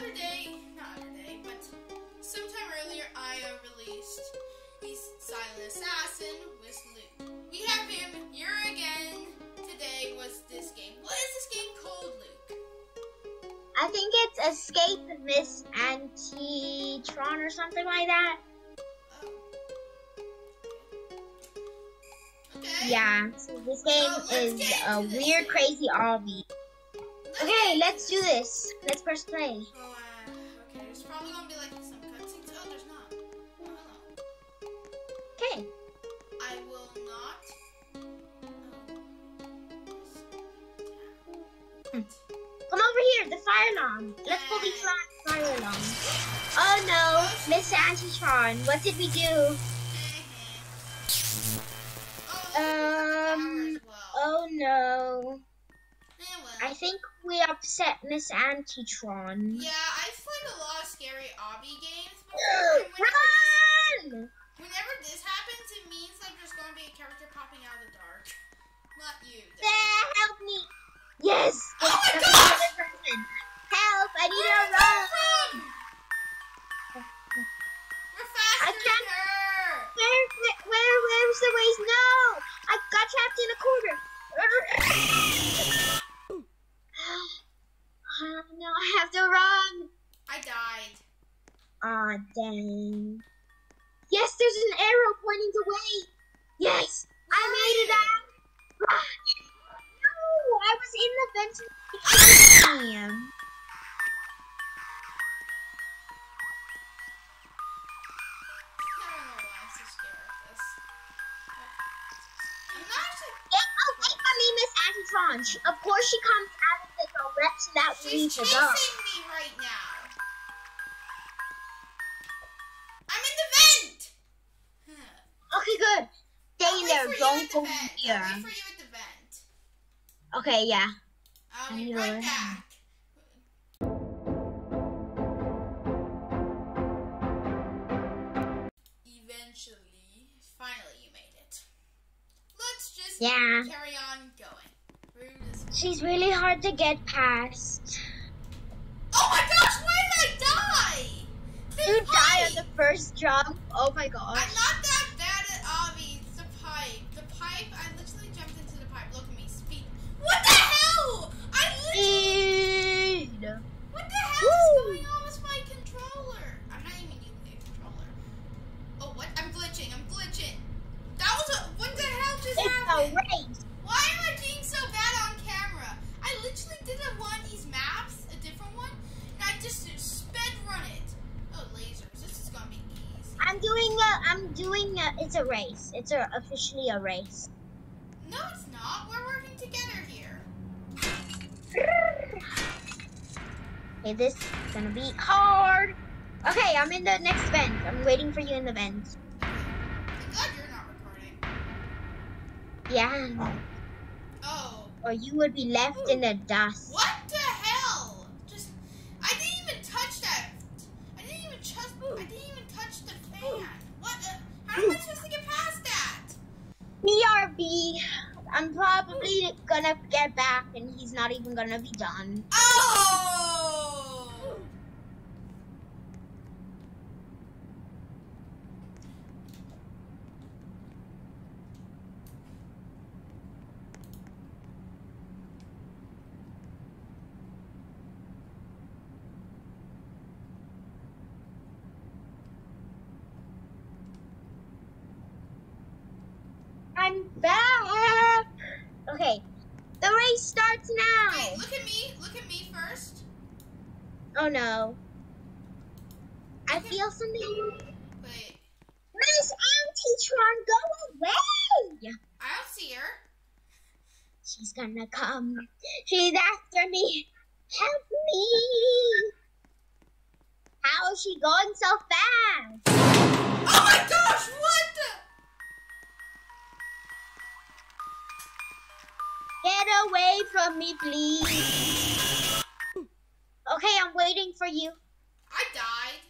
other day, not other day, but sometime earlier, I uh, released the Silent Assassin with Luke. We have him here again. Today was this game. What is this game called, Luke? I think it's Escape Miss Antitron or something like that. Oh. Okay. Yeah, so this game is a weird, crazy obby. Okay, let's do this. Let's press play. Oh, uh, okay. There's probably gonna be like some cutscenes. Oh, there's not. Oh, hello. Okay. I will not. Come over here, the fire alarm. Let's pull the fire alarm. Oh no, Miss Antitron, what did we do? Um, oh no. I think we upset Miss Antitron. Yeah, I played a lot of scary obby games. before, Whenever, this, Run! whenever this happens, it means like there's going to be a character popping out of the dark. Not you. There, help me! Yes! Oh my gosh! Help! I need Where a run! We're faster I can't- She, of course, she comes out of the direction that we need She's to chasing go. me right now. I'm in the vent. Okay, good. Stay in there. Don't the go vent. I'll here. wait for you at the vent. Okay, yeah. I'll be right back. Eventually, finally, you made it. Let's just Yeah. carry on going. Through this. She's really hard to get past. Oh my gosh! Why did I die? The You die on the first jump. Oh my I'm not that bad at obby. It's the pipe. The pipe. I literally jumped into the pipe. Look at me. Speed. What the hell? I literally. Speed. What the hell Woo! is going on with my controller? I'm not even using a controller. Oh, what? I'm glitching. I'm glitching. That was a. What the hell just It's a happened? race. Why am I being so bad on camera? I literally did a one of these maps, a different one, and I just sped run it. Oh, lasers. This is gonna be easy. I'm doing a. I'm doing a. It's a race. It's a, officially a race. No, it's not. We're working together here. Okay, this is gonna be hard. Okay, I'm in the next vent. I'm waiting for you in the vent. Thank God you're not recording. Yeah. Oh. Or you would be left in the dust. What the hell? Just, I didn't even touch that. I didn't even touch. I didn't even touch the fan. What? Uh, how am I supposed to get? BRB. I'm probably gonna get back and he's not even gonna be done. Oh! I'm back. Okay, race starts now. Wait, look at me. Look at me first. Oh no. I feel something. Wait, Miss Antitron, go away! I don't see her. She's gonna come. She's after me. Help me! How is she going so fast? Oh my gosh! What Get away from me, please. Okay, I'm waiting for you. I died.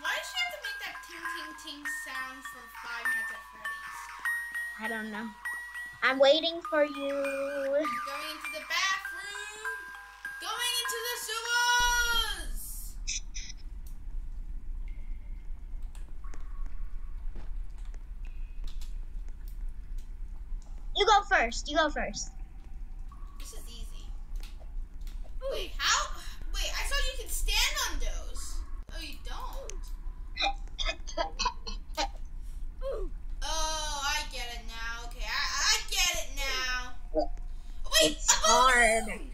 Why does she have to make that ting ting ting down from Five Nights at Freddy's? I don't know. I'm waiting for you. Going into the bathroom. First. You go first. This is easy. Wait, how? Wait, I saw you can stand on those. Oh, you don't. Oh, I get it now. Okay, I, I get it now. Wait, It's a hard. balloon!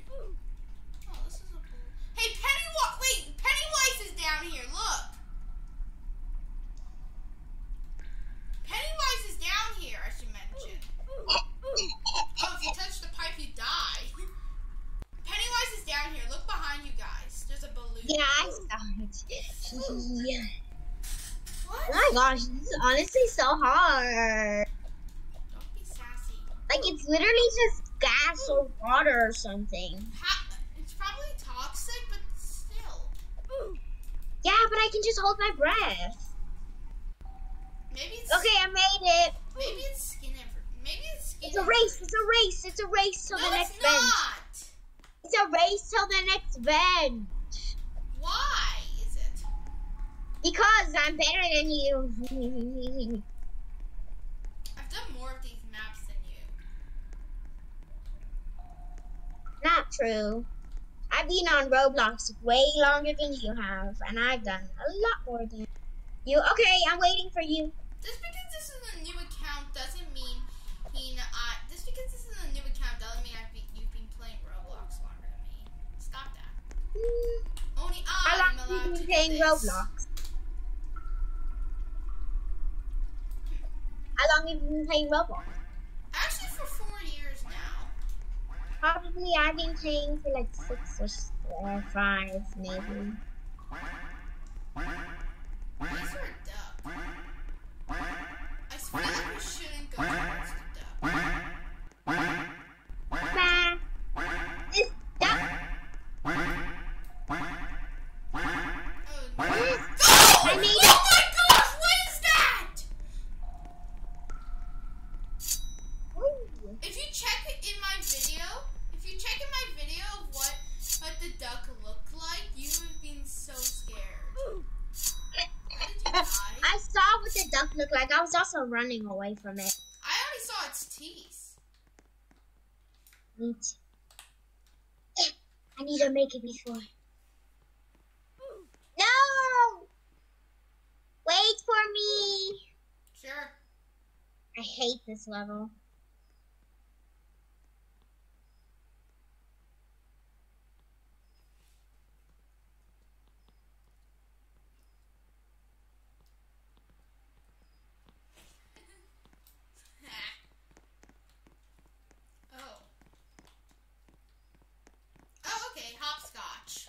Oh, this is a balloon. Hey, Pennywise! Wait, Pennywise is down here. Look. Pennywise is down here. I should mention. Oh, if you touch the pipe, you die. Pennywise is down here. Look behind you guys. There's a balloon. Yeah, I saw it. yeah. What? Oh my gosh, this is honestly so hard. Don't be sassy. Like it's literally just gas or water or something. It's probably toxic, but still. Ooh. Yeah, but I can just hold my breath. Maybe it's Okay, I made it. maybe it's skin maybe it's skin It's a race. It's a race. It's a race till No, the it's next bench. not. It's a race till the next bench. Why? Because I'm better than you. I've done more of these maps than you. Not true. I've been on Roblox way longer than you have, and I've done a lot more than you. Okay, I'm waiting for you. Just because this is a new account doesn't mean I. Just because this is a new account doesn't mean I've been, you've been playing Roblox longer than me. Stop that. Hmm, Only I'm allowed to playing. Roblox? Long have you been playing Roblox? Actually, for four years now. Probably I've been playing for like six or or five, maybe. These are duck. I like we shouldn't go towards the duck. Bah. This duck. Oh, This. Oh! I made oh my gosh, what is that? Ooh. If you check it in my video, if you check in my video of what what the duck looked like, you would have been so scared. How did you die? I saw what the duck looked like. I was also running away from it. I already saw its teeth. Me too. I need to make it before. No! Wait for me! Sure. I hate this level. oh. Oh, okay, hopscotch.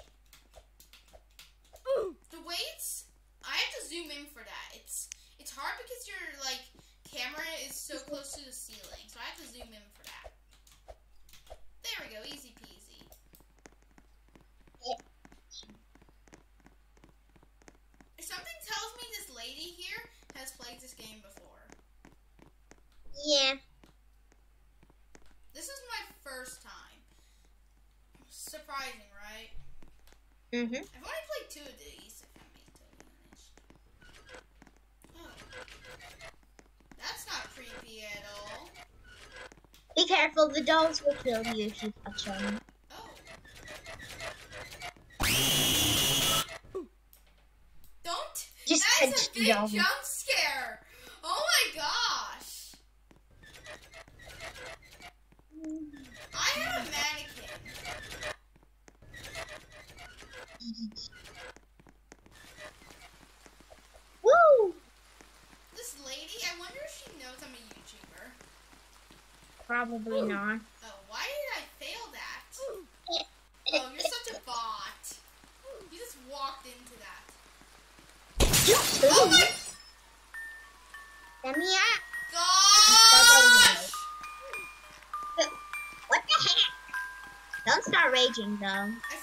The way it's, I have to zoom in for that. It's it's hard because your like camera is so close to the ceiling, so I have to zoom in for that. There we go, easy peasy. Something tells me this lady here has played this game before. Yeah. This is my first time. Surprising, right? Mm-hmm. I've only played two of these, if I'm being totally honest. Oh. That's not creepy at all. Be careful, the dolls will kill you if you touch them. Oh. Don't. Just That's a big jump scare. Oh my gosh. I have a mannequin. Woo! This lady, I wonder if she knows I'm a YouTuber. Probably not. Oh, why did I fail that? Oh, you're such a bot. You just walked into that. You Oh my Let me out. gosh! What the heck? Don't start raging though. I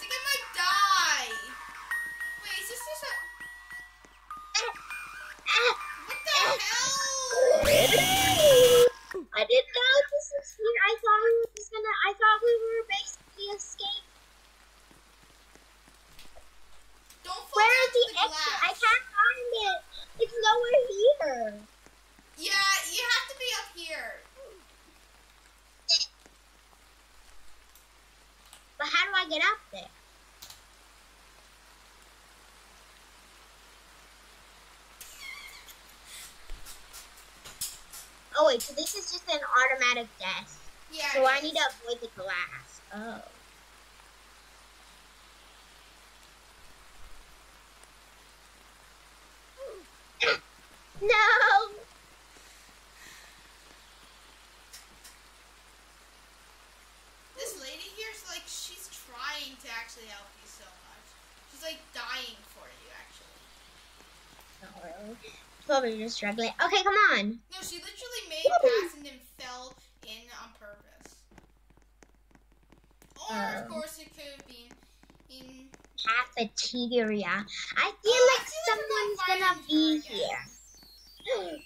I didn't know this was here. I thought we were just gonna. I thought we were basically escape. Don't fall Where down is the to the exit? I glass. can't find it. It's nowhere here. Yeah, you have to be up here. But how do I get up there? So this is just an automatic death. Yeah. So I need to avoid the glass. Oh. no! This lady here's like she's trying to actually help you so much. She's like dying for you actually. Not really. Probably just struggling. Okay, come on. No, she literally made a pass and then fell in on purpose. Or of Um. course it could have been in Cafeteria. I feel Oh, like feel like we're someone's gonna be her here. um,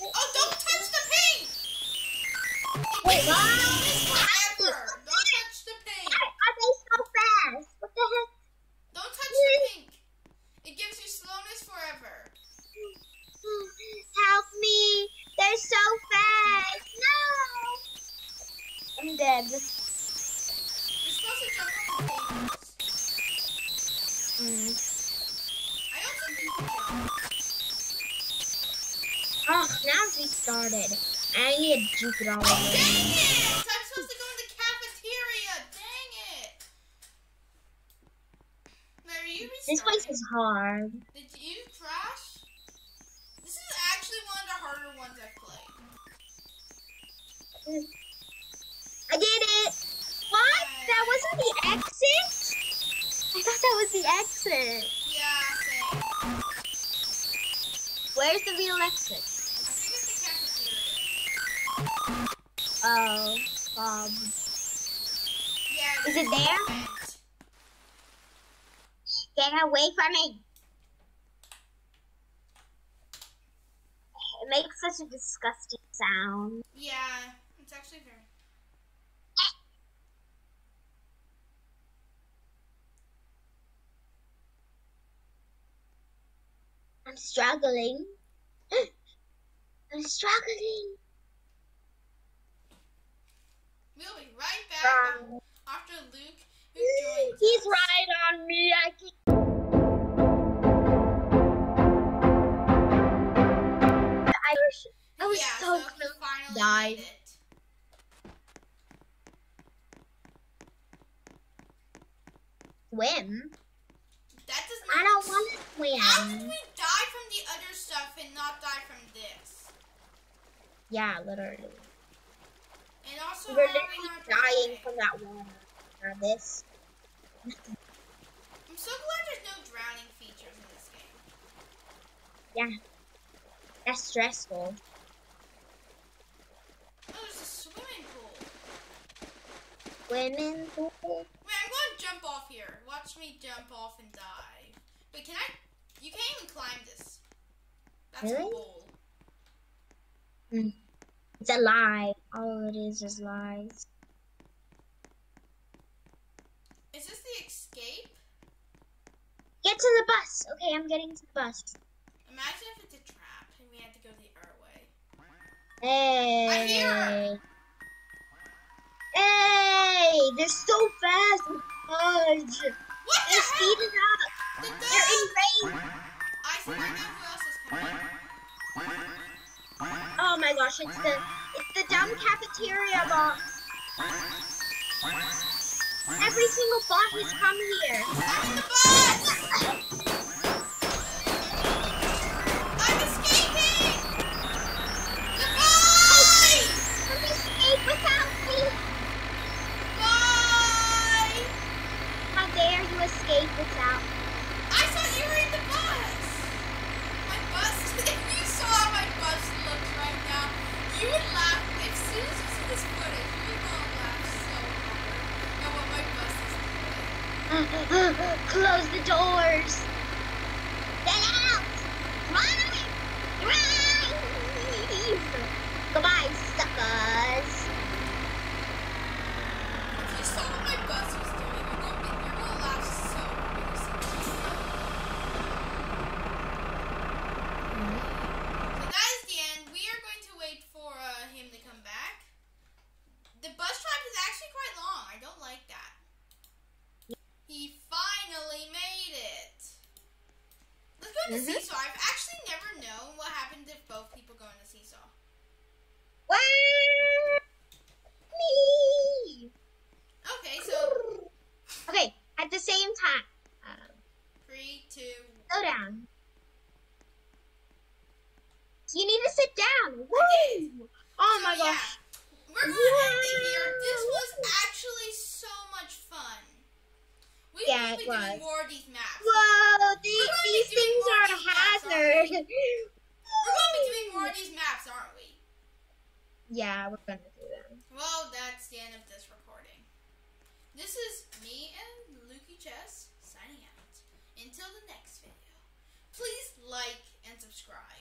Oh don't touch the paint! Wait, what? Mm. Oh, now we started. I need to juke it all Oh, dang it! I'm supposed to go in the cafeteria. Dang it! Mary, you This place is hard. Did you crash? This is actually one of the harder ones I've played. Mm. I did it! What? That wasn't the exit? I thought that was the exit. Yeah, same. Where's the real exit? I think it's the cafeteria. Oh, um, Yeah. Is it there? get away from me. It makes such a disgusting sound. Yeah, it's actually very. Struggling. I'm struggling. We'll be right back Um, after Luke, who He's us. right on me. I can't. I was, I was yeah, so so close. died. Swim? That does not. I don't want to How did we die from the other stuff and not die from this? Yeah, literally. And also, We're how are we literally not dying from that water. Now this. I'm so glad there's no drowning features in this game. Yeah. That's stressful. Oh, there's a swimming pool. Swimming pool. Wait, I'm going to jump off here. Watch me jump off and die. Wait, can I? You can't even climb this. That's a Really? bowl. Mm. It's a lie. All it is is lies. Is this the escape? Get to the bus. Okay, I'm getting to the bus. Imagine if it's a trap and we had to go the other way. Hey. I hear her. Hey, they're so fast. Fudge. What the They're heck? speeding up. The They're dog! I see. I know who else is coming. Oh my gosh, it's the it's the dumb cafeteria boss. Every single bot has come here. I'm the! I'm escaping! Goodbye! Escape without me. Bye! How dare you escape without thought you were in the bus. My bus. If you saw how my bus looks right now, you would laugh. As soon as you see this footage, you would gonna laugh so hard at what my bus is doing. Close the doors. Get out. You need to sit down. Woo! Oh So, my yeah, gosh. We're gonna end it here. This was actually so much fun. We Yeah, it be doing was. more of these maps. Whoa, the, these things are a these maps. We're gonna be doing more of these maps, aren't we? Yeah, we're gonna do them. Well, that's the end of this recording. This is me and LukieChes signing out. Until the next video, please like and subscribe.